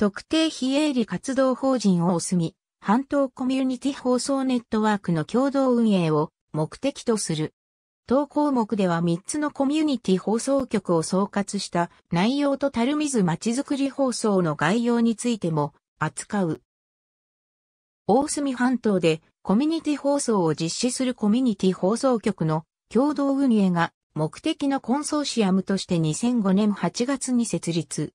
特定非営利活動法人大隅、半島コミュニティ放送ネットワークの共同運営を目的とする。当項目では3つのコミュニティ放送局を総括した内容と樽水まちづくり放送の概要についても扱う。大隅半島でコミュニティ放送を実施するコミュニティ放送局の共同運営が目的のコンソーシアムとして2005年8月に設立。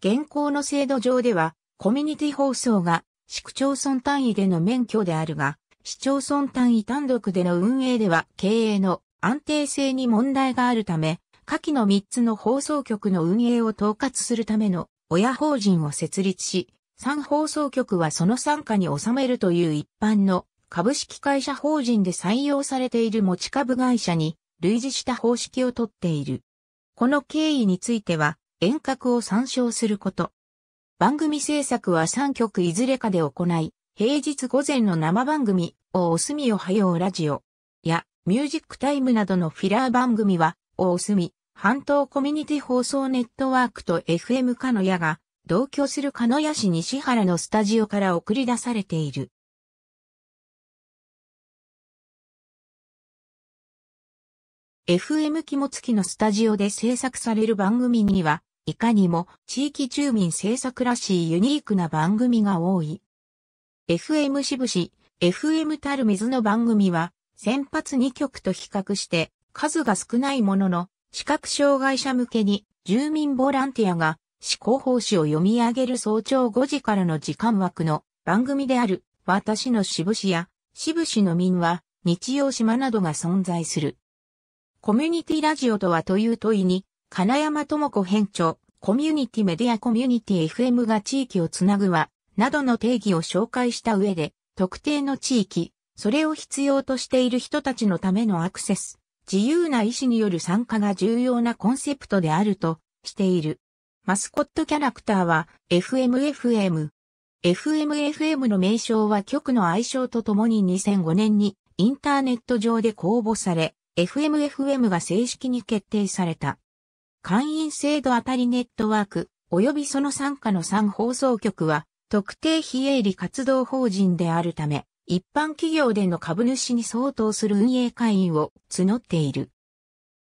現行の制度上ではコミュニティ放送が市区町村単位での免許であるが、市町村単位単独での運営では経営の安定性に問題があるため、下記の3つの放送局の運営を統括するための親法人を設立し、3放送局はその参加に収めるという一般の株式会社法人で採用されている持ち株会社に類似した方式をとっている。この経緯については遠隔を参照すること。番組制作は3局いずれかで行い、平日午前の生番組、をおすみおはようラジオやミュージックタイムなどのフィラー番組は、大隅、半島コミュニティ放送ネットワークと FM カノヤが、同居する鹿屋市西原のスタジオから送り出されている。FM 肝付きのスタジオで制作される番組には、いかにも地域住民制作らしいユニークな番組が多い。FM しぶし、FM たる水の番組は、先発2曲と比較して数が少ないものの、視覚障害者向けに住民ボランティアが思考報紙を読み上げる早朝5時からの時間枠の番組である私の渋市や渋市の民は日曜島などが存在する。コミュニティラジオとはという問いに、金山智子編長、コミュニティメディアコミュニティ FM が地域をつなぐは、などの定義を紹介した上で、特定の地域、それを必要としている人たちのためのアクセス、自由な意思による参加が重要なコンセプトであるとしている。マスコットキャラクターは FMFM。FMFM の名称は局の愛称とともに2005年にインターネット上で公募され、FMFM が正式に決定された。会員制度あたりネットワーク、及びその参加の3放送局は、特定非営利活動法人であるため、一般企業での株主に相当する運営会員を募っている。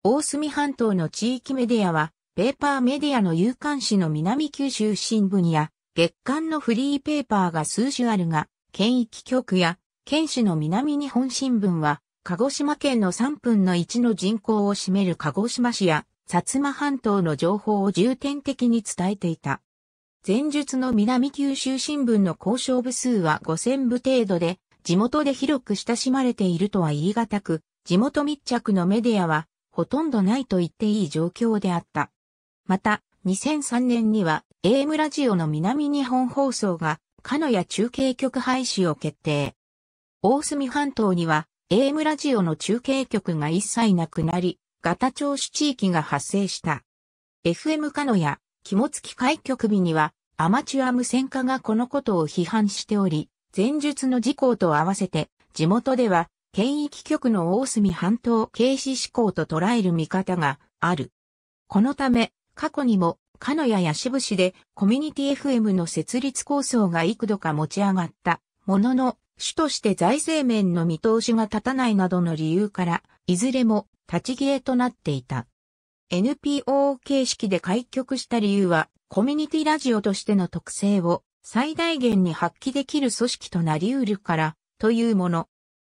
大隅半島の地域メディアは、ペーパーメディアの有刊紙の南九州新聞や、月間のフリーペーパーが数種あるが、県域局や、県市の南日本新聞は、鹿児島県の3分の1の人口を占める鹿児島市や、薩摩半島の情報を重点的に伝えていた。前述の南九州新聞の交渉部数は5000部程度で、地元で広く親しまれているとは言い難く、地元密着のメディアはほとんどないと言っていい状況であった。また、2003年には AM ラジオの南日本放送が、鹿屋中継局廃止を決定。大隅半島には AM ラジオの中継局が一切なくなり、ガタ調子地域が発生した。FM 鹿屋、肝付き開局日にはアマチュア無線化がこのことを批判しており、前述の事項と合わせて、地元では、県域局の大隅半島警視志向と捉える見方がある。このため、過去にも、鹿屋や渋市でコミュニティ FM の設立構想が幾度か持ち上がったものの、主として財政面の見通しが立たないなどの理由から、いずれも立ち消えとなっていた。NPO 形式で開局した理由は、コミュニティラジオとしての特性を最大限に発揮できる組織となり得るから、というもの。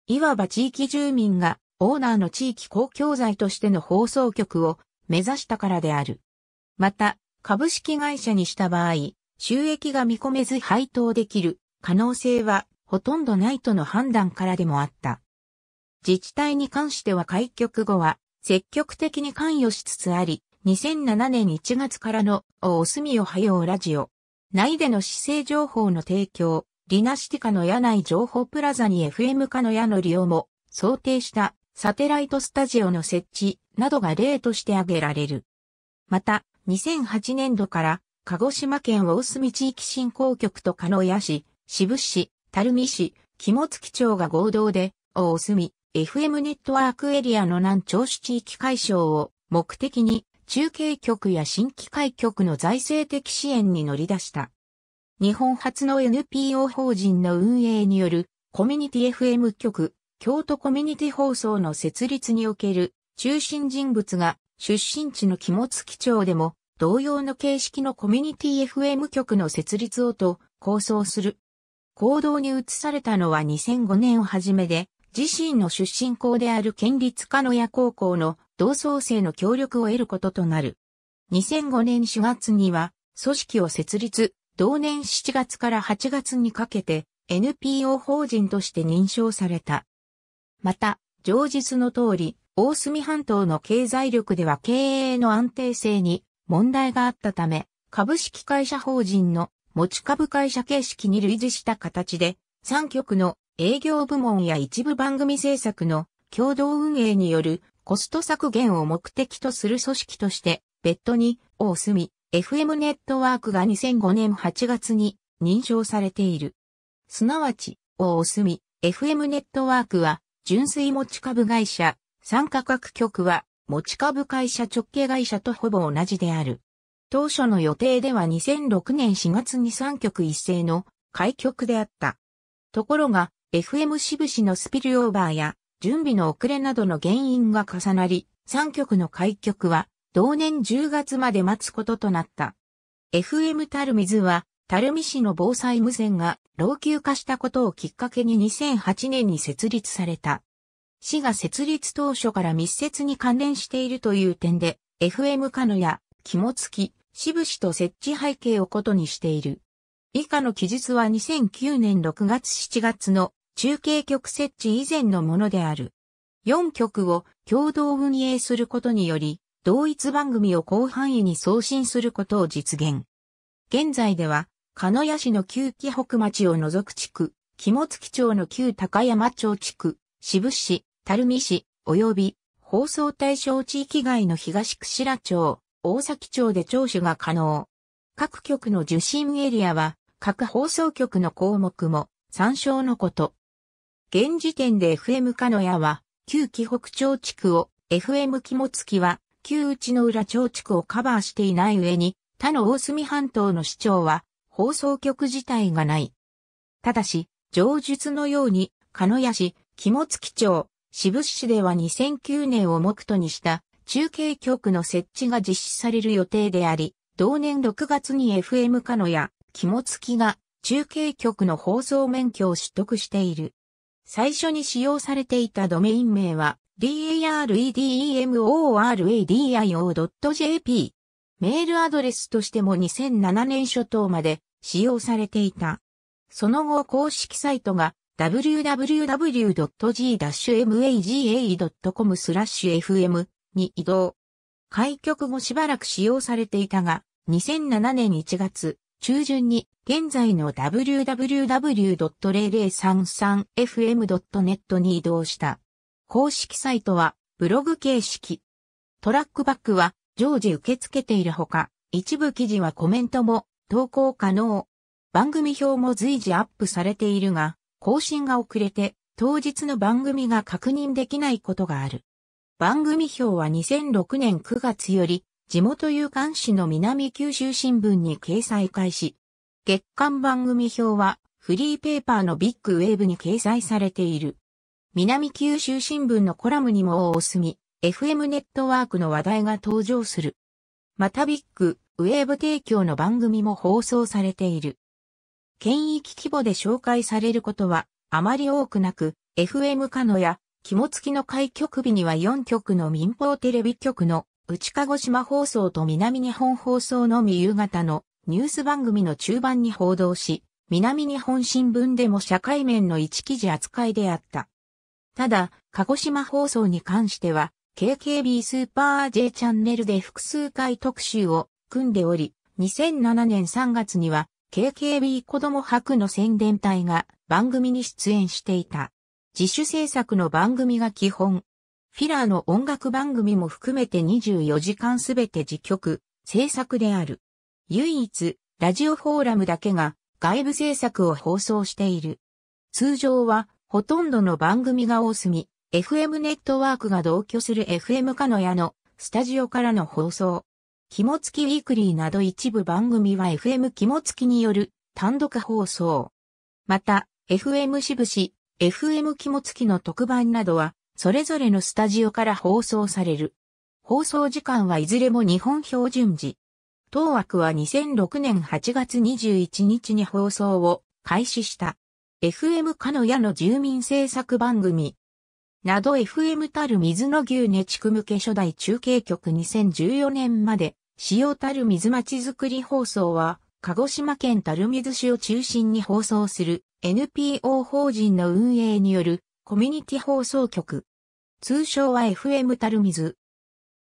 いわば地域住民がオーナーの地域公共財としての放送局を目指したからである。また、株式会社にした場合、収益が見込めず配当できる可能性はほとんどないとの判断からでもあった。自治体に関しては開局後は積極的に関与しつつあり、2007年1月からのおすみおはようラジオ内での姿勢情報の提供、リナシティカの屋内情報プラザに FM 化の屋の利用も想定したサテライトスタジオの設置などが例として挙げられる。また、2008年度から鹿児島県大隅地域振興局と鹿屋市、渋市、垂水市、肝付町が合同で、大隅、FM ネットワークエリアの南調子地域解消を目的に中継局や新規開局の財政的支援に乗り出した。日本初の NPO 法人の運営によるコミュニティ FM 局、京都コミュニティ放送の設立における中心人物が出身地の肝付町でも同様の形式のコミュニティ FM 局の設立をと構想する。行動に移されたのは2005年初めで、自身の出身校である県立鹿野屋高校の同窓生の協力を得ることとなる。2005年4月には組織を設立、同年7月から8月にかけて NPO 法人として認証された。また、上述の通り、大隅半島の経済力では経営の安定性に問題があったため、株式会社法人の持ち株会社形式に類似した形で、3局の営業部門や一部番組制作の共同運営によるコスト削減を目的とする組織として、別途に大隅 FM ネットワークが2005年8月に認証されている。すなわち、大隅 FM ネットワークは純粋持ち株会社、参加各局は持ち株会社直系会社とほぼ同じである。当初の予定では2006年4月に3局一斉の開局であった。ところが、FM しぶしのスピルオーバーや準備の遅れなどの原因が重なり、3局の開局は同年10月まで待つこととなった。FM タルミズは、タルミ市の防災無線が老朽化したことをきっかけに2008年に設立された。市が設立当初から密接に関連しているという点で、FM カノや肝付き、支部市と設置背景をことにしている。以下の記述は2009年6月7月の中継局設置以前のものである。4局を共同運営することにより、同一番組を広範囲に送信することを実現。現在では、鹿屋市の旧木北町を除く地区、肝付町の旧高山町地区、渋市、垂水市、及び放送対象地域外の東串良町、大崎町で聴取が可能。各局の受信エリアは、各放送局の項目も参照のこと。現時点で FM 鹿屋は、旧紀北町地区を、FM 肝付は、旧内の裏町地区をカバーしていない上に、他の大隅半島の市町は、放送局自体がない。ただし、上述のように、鹿屋市、肝付町、渋市では2009年を目途にした中継局の設置が実施される予定であり、同年6月に FM 鹿屋、肝付が中継局の放送免許を取得している。最初に使用されていたドメイン名は daredemoradio.jp。メールアドレスとしても2007年初頭まで使用されていた。その後公式サイトが www.g-maga.com スラッシュ fm に移動。開局後しばらく使用されていたが、2007年1月中旬に現在の www.0033fm.net に移動した。公式サイトはブログ形式。トラックバックは常時受け付けているほか、一部記事はコメントも投稿可能。番組表も随時アップされているが、更新が遅れて当日の番組が確認できないことがある。番組表は2006年9月より地元有刊紙の南九州新聞に掲載開始。月間番組表はフリーペーパーのビッグウェーブに掲載されている。南九州新聞のコラムにも大隅、FM ネットワークの話題が登場する。またビッグ、ウェーブ提供の番組も放送されている。県域規模で紹介されることはあまり多くなく、FM カノや肝付きの開局日には4局の民放テレビ局の内鹿児島放送と南日本放送のみ夕方のニュース番組の中盤に報道し、南日本新聞でも社会面の一記事扱いであった。ただ、鹿児島放送に関しては、KKB スーパー J チャンネルで複数回特集を組んでおり、2007年3月には KKB 子供博の宣伝隊が番組に出演していた。自主制作の番組が基本、フィラーの音楽番組も含めて24時間すべて自曲、制作である。唯一、ラジオフォーラムだけが外部制作を放送している。通常は、ほとんどの番組が大隅、FM ネットワークが同居する FM カノヤのスタジオからの放送。肝付きウィークリーなど一部番組は FM 肝付きによる単独放送。また、FM しぶし、FM 肝付きの特番などは、それぞれのスタジオから放送される。放送時間はいずれも日本標準時。当枠は2006年8月21日に放送を開始した。FM かのやの住民制作番組。など FM たる水の牛根地区向け初代中継局2014年まで使用たる水町づくり放送は鹿児島県垂水市を中心に放送する NPO 法人の運営によるコミュニティ放送局。通称は FM 垂水。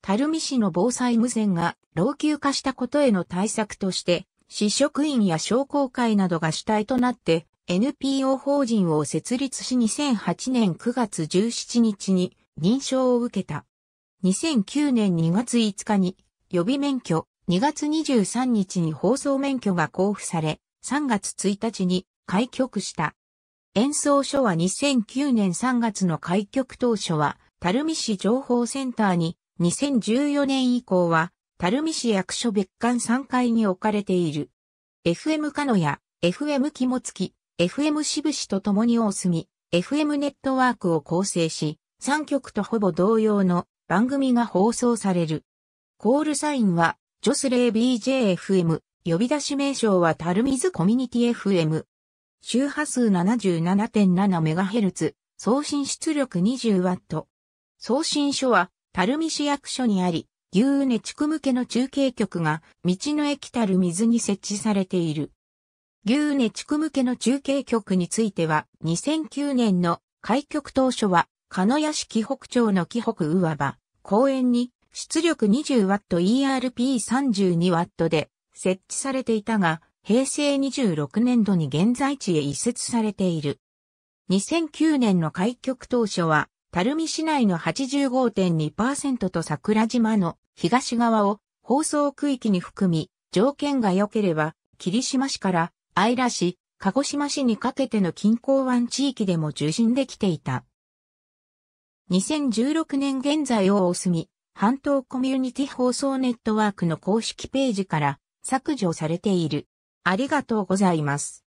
垂水市の防災無線が老朽化したことへの対策として、市職員や商工会などが主体となって NPO 法人を設立し2008年9月17日に認証を受けた。2009年2月5日に予備免許、2月23日に放送免許が交付され、3月1日に開局した。演奏書は2009年3月の開局当初は、垂水市情報センターに2014年以降は、垂水市役所別館3階に置かれている。FM カノや、FM 肝付き、FM 渋市と共に大隅、FM ネットワークを構成し、3局とほぼ同様の番組が放送される。コールサインは、ジョスレイ BJFM、呼び出し名称はタルミズコミュニティ FM。周波数 77.7MHz、送信出力 20W。送信所は垂水市役所にあり、牛根地区向けの中継局が道の駅たる水に設置されている。牛根地区向けの中継局については、2009年の開局当初は、鹿屋市紀北町の紀北上場、公園に出力 20W ERP32W で設置されていたが、平成26年度に現在地へ移設されている。2009年の開局当初は、垂水市内の85.2%と桜島の東側を放送区域に含み、条件が良ければ、霧島市から愛良市、鹿児島市にかけての近郊湾地域でも受信できていた。2016年現在をお住半島コミュニティ放送ネットワークの公式ページから削除されている。ありがとうございます。